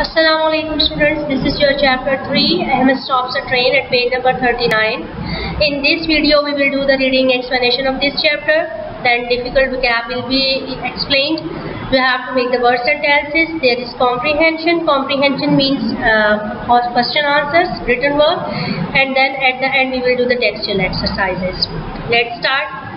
Assalamu alaikum students, this is your chapter 3, Ahmed stops a train at page number 39. In this video we will do the reading explanation of this chapter, then difficult vocab will be explained. We have to make the word sentences, there is comprehension, comprehension means uh, question answers, written work and then at the end we will do the textual exercises. Let's start.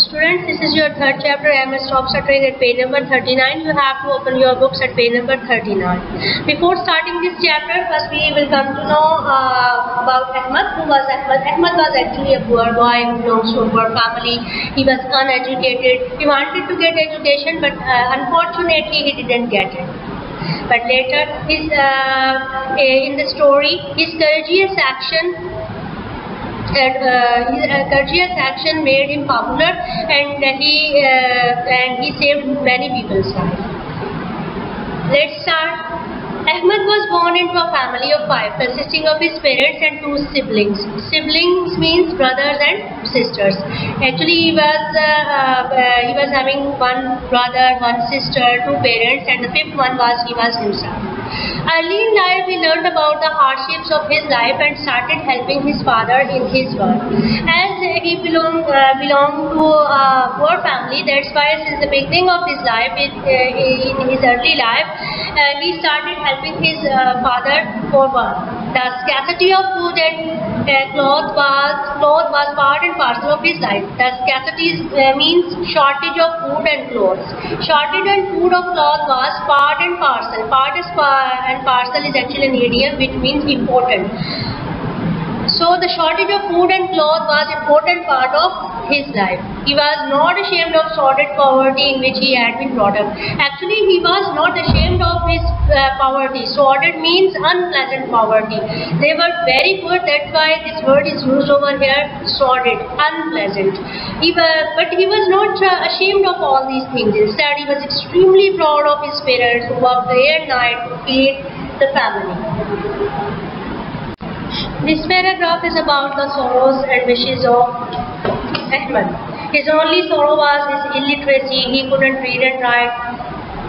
Students, this is your third chapter, MS a Train at page number 39. You have to open your books at page number 39. Before starting this chapter, first we will come to know uh, about Ahmad. Who was Ahmad? Ahmad was actually a poor boy who belongs to a poor family. He was uneducated. He wanted to get education, but uh, unfortunately he didn't get it but later his uh, in the story his courageous action and uh, his uh, courteous action made him popular and he uh, and he saved many people's lives. Let's start. Ahmed was born into a family of five consisting of his parents and two siblings. Siblings means brothers and sisters. Actually he was uh, uh, he was having one brother, one sister, two parents and the fifth one was he was himself. Early in life, he learned about the hardships of his life and started helping his father in his work. As he belonged uh, belonged to a poor family, that's why since the beginning of his life, it, uh, in his early life, uh, he started helping his uh, father for work. The scarcity of food and uh, cloth was cloth was part and parcel of his life. The scarcity uh, means shortage of food and clothes. Shortage and food of cloth was part and parcel. Part is part and parcel is actually an idiom which means important. So the shortage of food and cloth was important part of his life. He was not ashamed of sordid poverty in which he had been brought up. Actually, he was not ashamed of his uh, poverty. Sordid means unpleasant poverty. They were very poor. That's why this word is used over here. Sordid, unpleasant. He was, but he was not uh, ashamed of all these things. Instead, he was extremely proud of his parents who worked day and night to feed the family. This paragraph is about the sorrows and wishes of Ahmed. His only sorrow was his illiteracy. He couldn't read and write.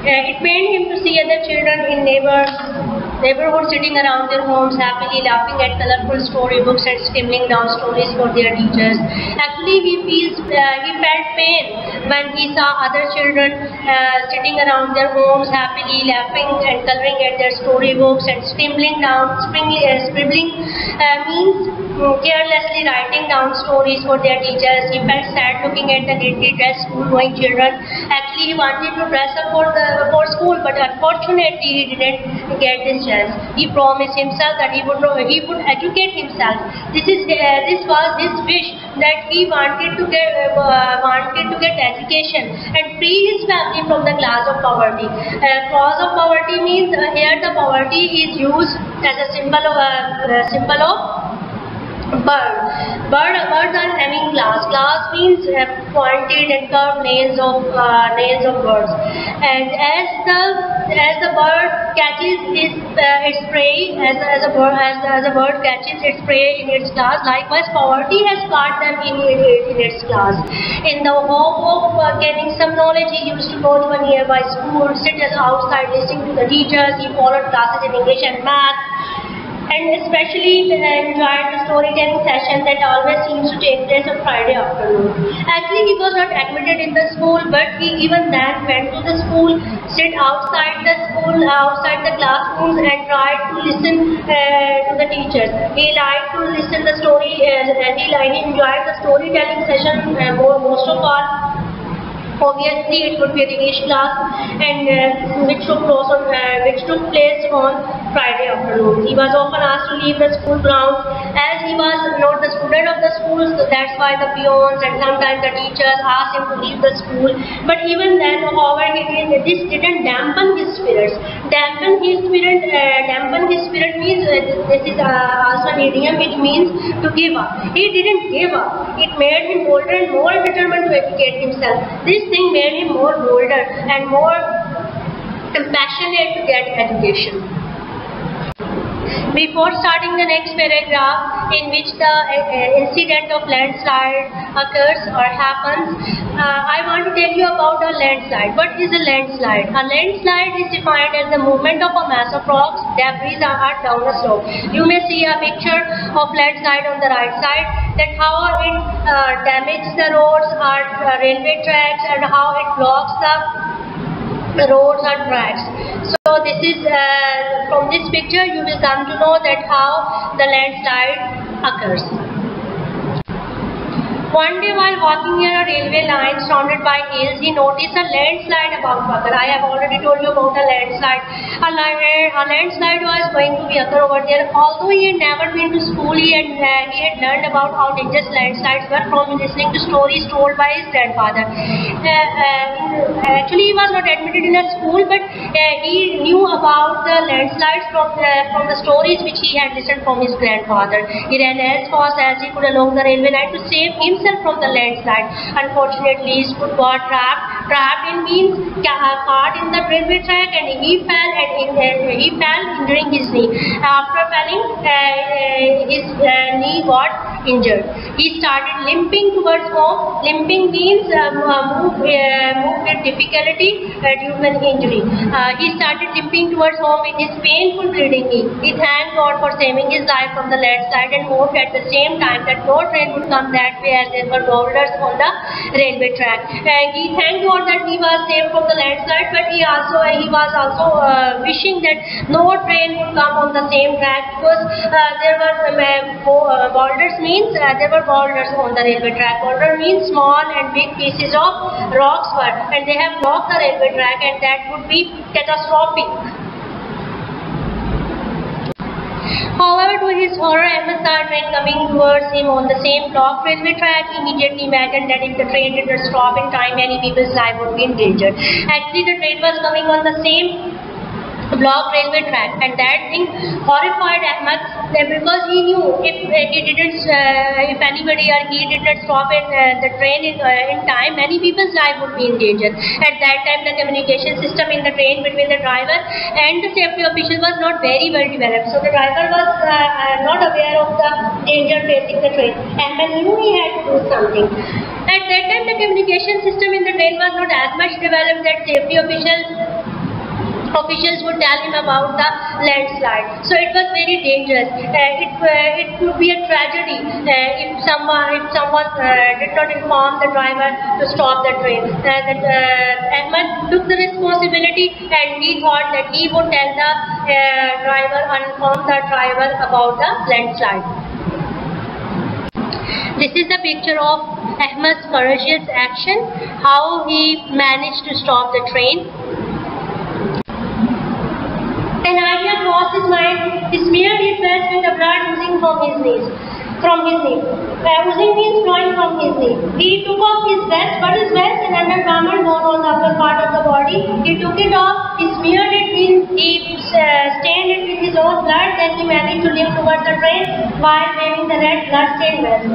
Uh, it pained him to see other children in neighbors neighborhood sitting around their homes happily laughing at colorful storybooks and scribbling down stories for their teachers. Actually, he feels uh, he felt pain when he saw other children uh, sitting around their homes happily laughing and coloring at their storybooks and scribbling down uh, scribbling uh, means carelessly writing down stories for their teachers. He felt sad looking at the neatly dressed school-going children. Actually, he wanted to dress up for the for school, but unfortunately, he didn't get this chance. He promised himself that he would he would educate himself. This is uh, this was his wish that he wanted to get uh, wanted to get education and free his family from the class of poverty. Uh, class of poverty means uh, here the poverty is used as a symbol of uh, symbol of bird. Bird birds are having claws. Claws means uh, pointed and curved nails of uh, nails of birds. And as the as the bird catches its uh, its prey, as as a bird as, as a bird catches its prey in its claws, likewise poverty has caught them in, in, in its claws. In the hope of uh, gaining some knowledge, he used to go to a nearby school, sit outside listening to the teachers. He followed classes in English and math and especially enjoyed the storytelling session that always seems to take place on Friday afternoon. Actually, he was not admitted in the school, but he even then went to the school, sit outside the school, outside the classrooms, and tried to listen uh, to the teachers. He liked to listen the story. Uh, he, he enjoyed the storytelling session uh, most of all. Obviously, it would be an English class, and uh, which took place on uh, which took place on Friday afternoon. He was often asked to leave the school grounds as he was not the student of the school, so that's why the peons and sometimes the teachers asked him to leave the school. But even then, however, this didn't dampen his spirits. Dampen his spirit, uh, dampen his spirit means uh, this is uh, also an idiom which means to give up. He didn't give up. It made him bolder and more determined to educate himself. This thing made him more bolder and more compassionate to get education. Before starting the next paragraph in which the uh, incident of landslide occurs or happens, uh, I want to tell you about a landslide. What is a landslide? A landslide is defined as the movement of a mass of rocks, debris or are down a slope. You may see a picture of landslide on the right side that how it uh, damages the roads or uh, railway tracks and how it blocks the roads and tracks. So this is uh, from this picture you will come to know that how the landslide occurs. One day while walking near a railway line surrounded by hills, he noticed a landslide about to. I have already told you about the landslide. A, a landslide was going to be occur over there. Although he had never been to school, he had, he had learned about how dangerous landslides were from listening to stories told by his grandfather. Uh, uh, actually, he was not admitted in a school, but uh, he knew about the landslides from the, from the stories which he had listened from his grandfather. He ran as fast as he could along the railway line to save himself himself from the landslide. Unfortunately, his foot got trapped. Trapped in means caught in the railway track and he fell and in, uh, he fell injuring his knee. After falling, uh, uh his uh, knee got injured. He started limping towards home. Limping means uh, move, uh, move with difficulty uh, due to an injury. Uh, he started limping towards home with his painful bleeding knee. He thanked God for saving his life from the landslide and hoped at the same time that no train would come that way as there were boulders on the railway track. He thanked God that he was saved from the landslide, but he also he was also uh, wishing that no train would come on the same track because uh, there were um, boulders means uh, there were boulders on the railway track. Boulder means small and big pieces of rocks were and they have blocked the railway track and that would be catastrophic. However, to his horror, MSR train coming towards him on the same blocked railway track, he immediately imagined that if the train did not stop in time, many people's lives would be endangered. Actually, the train was coming on the same block railway track and that thing horrified Ahmad because he knew if he didn't uh, if anybody or he did not stop in uh, the train in, uh, in time many people's life would be in danger. At that time the communication system in the train between the driver and the safety official was not very well developed. So the driver was uh, uh, not aware of the danger facing the train. And when knew he had to do something. At that time the communication system in the train was not as much developed that safety officials officials would tell him about the landslide. So it was very dangerous. Uh, it, uh, it could be a tragedy uh, if someone if someone uh, did not inform the driver to stop the train. Uh, that uh, Ahmed took the responsibility and he thought that he would tell the driver inform the driver about the landslide. This is the picture of Ahmed's courageous action, how he managed to stop the train. An crossed his mind. He smeared his vest with the blood oozing from his knees. From his knee. Uh, oozing means flowing from his knee. He took off his vest, but his vest and undergarment not on the upper part of the body. He took it off, he smeared it, in, he uh, stained it with his own blood, then he managed to limp towards the train while waving the red blood-stained vest.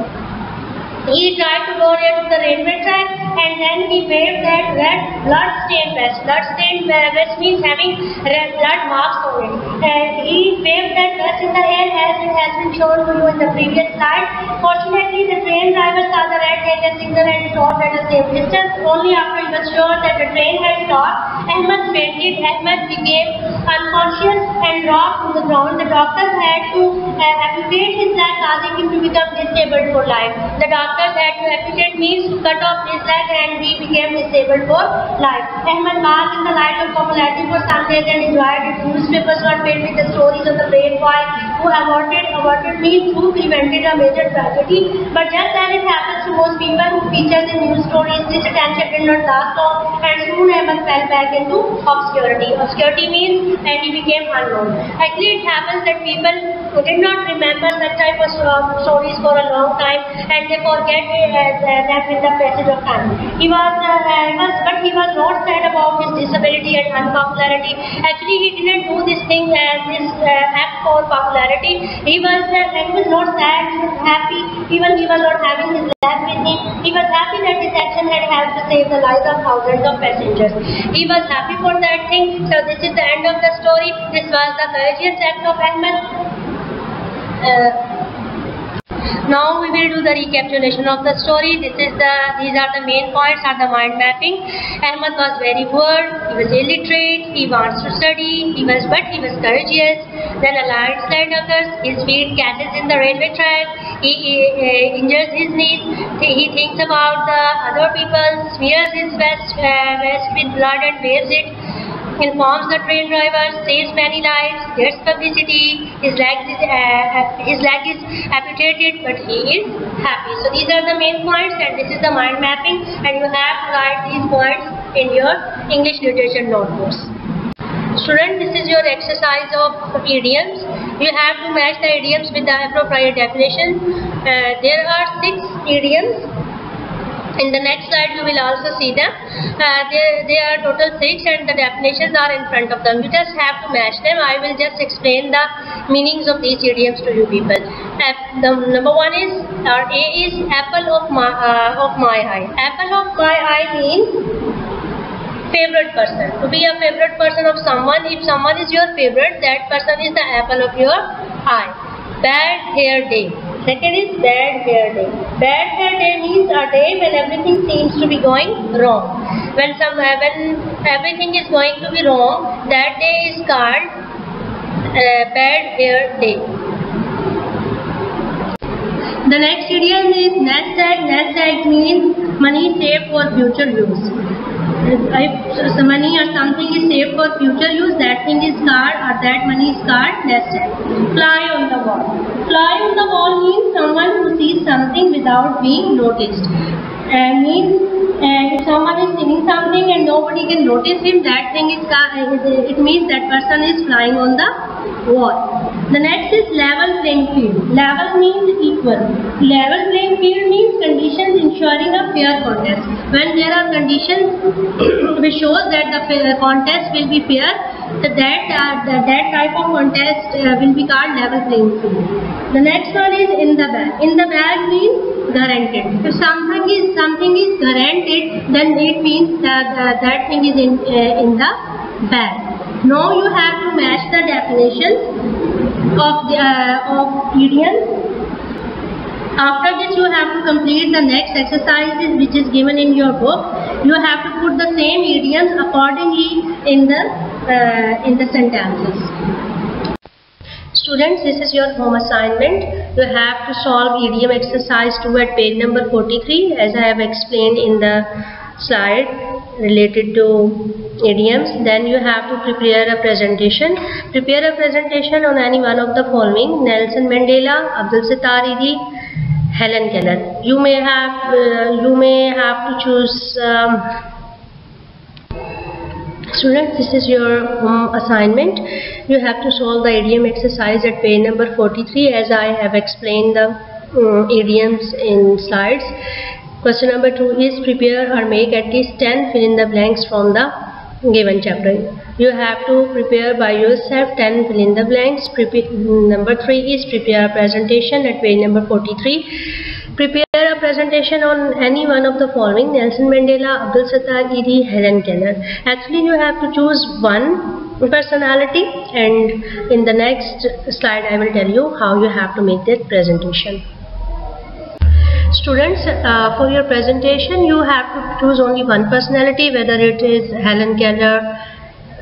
He tried to go near to the railway track and then he waved that red blood stained vest. Blood stained vest means having red blood marks on it. And he waved that vest in the air as it has been shown to you in the previous slide. Fortunately, the train driver saw the red danger signal and stopped at a safe distance. Only after he was sure that the train had stopped, Ahmed fainted. Ahmed became unconscious and dropped to the ground. The doctors had to uh, amputate his leg, causing him to become disabled for life. The doctors had to amputate means to cut off his leg and he became disabled for life. Ahmed was in the light of popularity for some days and enjoyed it. Newspapers were filled with the stories of the brave boy who averted, averted means who prevented a major tragedy. But just as it happens to most people who feature in news stories, this attention did not last long and soon Ahmed fell back into obscurity. Obscurity means and he became unknown. Actually, it happens that people did not remember that type of uh, stories for a long time and they forget uh, them with the passage of time. He was, uh, he was, but he was not sad about his disability and unpopularity. Actually, he didn't do this thing as this uh, act for popularity. He was, uh, he was not sad. He was happy. Even he was not having his life with him. He was happy that this action had helped to save the lives of thousands of passengers. He was happy for that thing. So this is the end of the story. This was the courageous act of Ahmed. Uh, now we will do the recapitulation of the story. This is the these are the main points are the mind mapping. Ahmad was very poor, he was illiterate, he wants to study, he was but he was courageous. Then a landslide occurs, his feet catches in the railway track, he, he injures his knees, he thinks about the other people, smears his vest, uh, vest with blood and waves it informs the train driver, saves many lives, gets publicity, his leg is, uh, uh, his leg is amputated but he is happy. So these are the main points and this is the mind mapping and you have to write these points in your English literature notebooks. Student, this is your exercise of idioms. You have to match the idioms with the appropriate definition. Uh, there are six idioms in the next slide you will also see them. Uh, they, they are total six and the definitions are in front of them. You just have to match them. I will just explain the meanings of these idioms to you people. Uh, the number one is, or A is apple of my, uh, of my eye. Apple of my eye means favorite person. To be a favorite person of someone, if someone is your favorite, that person is the apple of your eye. Bad hair day. Second is bad hair day. Bad hair day means a day when everything seems to be going wrong. When some when everything is going to be wrong, that day is called uh, bad hair day. The next idiom is nest egg. Nest egg means money saved for future use. If money or something is saved for future use, that thing is called or that money is called nest egg. Fly on the wall. Fly on the wall means someone who sees something without being noticed. And means if someone is seeing something and nobody can notice him, that thing is it means that person is flying on the wall. The next is level playing field. Level means equal. Level playing field means conditions ensuring a fair contest. When there are conditions which shows that the contest will be fair, that, uh, that type of contest uh, will be called level playing field. The next one is in the bag. In the bag means guaranteed. If something is something is guaranteed, then it means that uh, that thing is in uh, in the bag. Now you have to match the definitions of the uh, of idioms. After this you have to complete the next exercises which is given in your book. You have to put the same idioms accordingly in the uh, in the sentences. Students, this is your home assignment. You have to solve idiom exercise 2 at page number 43 as I have explained in the slide related to idioms then you have to prepare a presentation. Prepare a presentation on any one of the following. Nelson Mandela Abdul Sattar Helen Keller. You may have uh, you may have to choose um, students this is your home assignment. You have to solve the idiom exercise at page number 43 as I have explained the um, idioms in slides. Question number two is prepare or make at least 10 fill in the blanks from the given chapter. You have to prepare by yourself 10 fill in the blanks. Prepare, mm, number three is prepare a presentation at page number 43. Prepare a presentation on any one of the following Nelson Mandela, Abdul Sattar Edhi, Helen Keller. Actually you have to choose one personality and in the next slide I will tell you how you have to make that presentation. Students, uh, for your presentation, you have to choose only one personality, whether it is Helen Keller,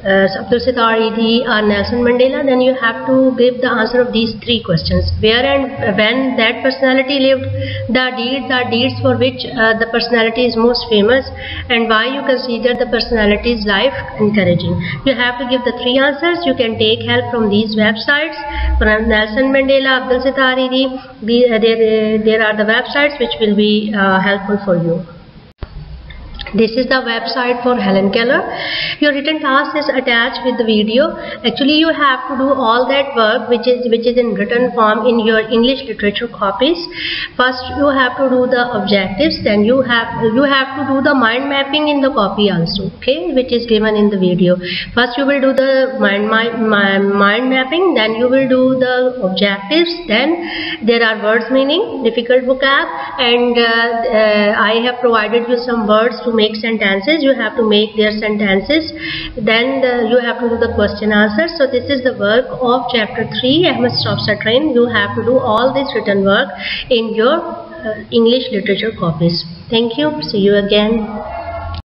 uh, Sattar Edhi or Nelson Mandela, then you have to give the answer of these three questions. Where and when that personality lived, the deeds are deeds for which uh, the personality is most famous, and why you consider the personality's life encouraging. You have to give the three answers. You can take help from these websites. From Nelson Mandela, Abdul Sattar Edhi, uh, there, there are the websites which will be uh, helpful for you. This is the website for Helen Keller. Your written task is attached with the video. Actually, you have to do all that work which is which is in written form in your English literature copies. First, you have to do the objectives. Then you have you have to do the mind mapping in the copy also. Okay, which is given in the video. First, you will do the mind mind, mind mapping. Then you will do the objectives. Then there are words meaning, difficult vocab, and uh, uh, I have provided you some words to make sentences you have to make their sentences. Then the, you have to do the question answer so this is the work of chapter 3 Ahmed stops a train. You have to do all this written work in your uh, English literature copies. Thank you. See you again